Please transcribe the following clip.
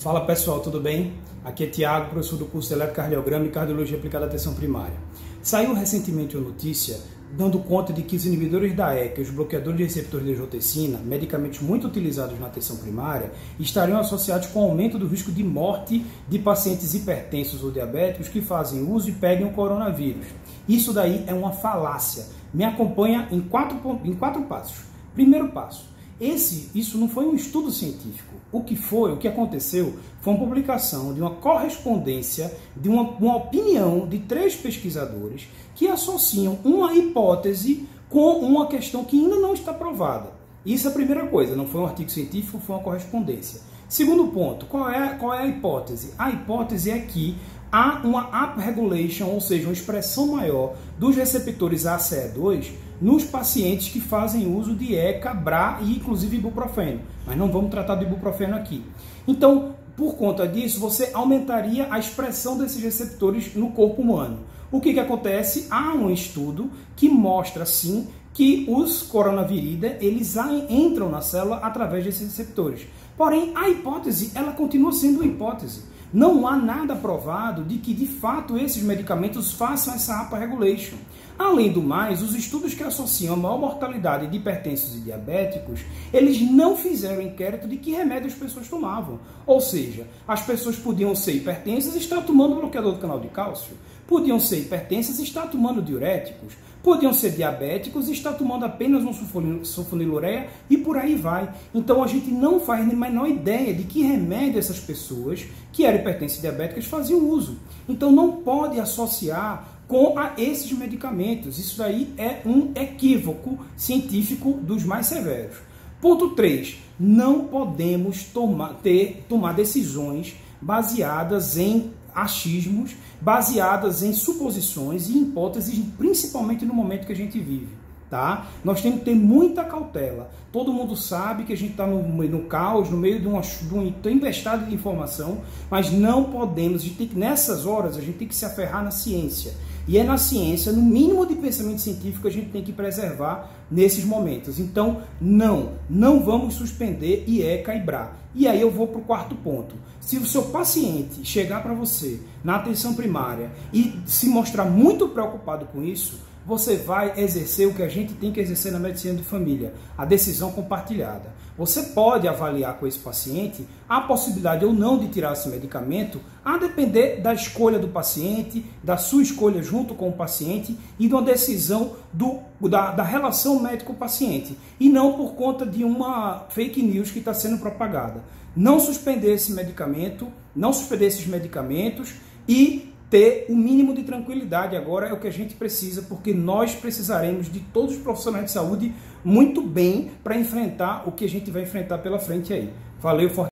Fala pessoal, tudo bem? Aqui é Tiago, professor do curso de Eletrocardiograma e Cardiologia Aplicada à Atenção Primária. Saiu recentemente uma notícia dando conta de que os inibidores da ECA os bloqueadores de receptores de angiotensina, medicamentos muito utilizados na atenção primária, estariam associados com aumento do risco de morte de pacientes hipertensos ou diabéticos que fazem uso e peguem o coronavírus. Isso daí é uma falácia. Me acompanha em quatro, em quatro passos. Primeiro passo esse, isso não foi um estudo científico. O que foi, o que aconteceu, foi uma publicação de uma correspondência, de uma, uma opinião de três pesquisadores que associam uma hipótese com uma questão que ainda não está provada. Isso é a primeira coisa, não foi um artigo científico, foi uma correspondência. Segundo ponto, qual é, qual é a hipótese? A hipótese é que há uma upregulation, ou seja, uma expressão maior dos receptores ACE2 nos pacientes que fazem uso de ECA, BRA e inclusive ibuprofeno. Mas não vamos tratar do ibuprofeno aqui. Então, por conta disso, você aumentaria a expressão desses receptores no corpo humano. O que, que acontece? Há um estudo que mostra, sim, que os coronavírida eles entram na célula através desses receptores. Porém, a hipótese ela continua sendo uma hipótese. Não há nada provado de que de fato esses medicamentos façam essa APA regulation. Além do mais, os estudos que associam a maior mortalidade de hipertensos e diabéticos, eles não fizeram inquérito de que remédio as pessoas tomavam. Ou seja, as pessoas podiam ser hipertensas e estar tomando bloqueador do canal de cálcio, podiam ser hipertensas e estar tomando diuréticos, podiam ser diabéticos e estar tomando apenas um sulfonilureia e por aí vai. Então a gente não faz nem a menor ideia de que remédio essas pessoas que eram hipertensas e diabéticas faziam uso. Então não pode associar com a esses medicamentos. Isso daí é um equívoco científico dos mais severos. Ponto 3. Não podemos tomar, ter, tomar decisões baseadas em achismos, baseadas em suposições e hipóteses, principalmente no momento que a gente vive. Tá? Nós temos que ter muita cautela. Todo mundo sabe que a gente está no, no, caos, no meio de, uma, um tempestade de informação, mas não podemos, a gente tem que, nessas horas, a gente tem que se aferrar na ciência. E é na ciência, no mínimo de pensamento científico, a gente tem que preservar nesses momentos. Então, não, não vamos suspender e BRA. E aí eu vou para o quarto ponto. Se o seu paciente chegar para você na atenção primária e se mostrar muito preocupado com isso, você vai exercer o que a gente tem que exercer na medicina de família, a decisão compartilhada. Você pode avaliar com esse paciente a possibilidade ou não de tirar esse medicamento, a depender da escolha do paciente, da sua escolha junto com o paciente e de uma decisão do, da, da relação médico-paciente, e não por conta de uma fake news que está sendo propagada. Não suspender esse medicamento, não suspender esses medicamentos e ter o mínimo de tranquilidade agora é o que a gente precisa, porque nós precisaremos de todos os profissionais de saúde muito bem para enfrentar o que a gente vai enfrentar pela frente aí. Valeu, forte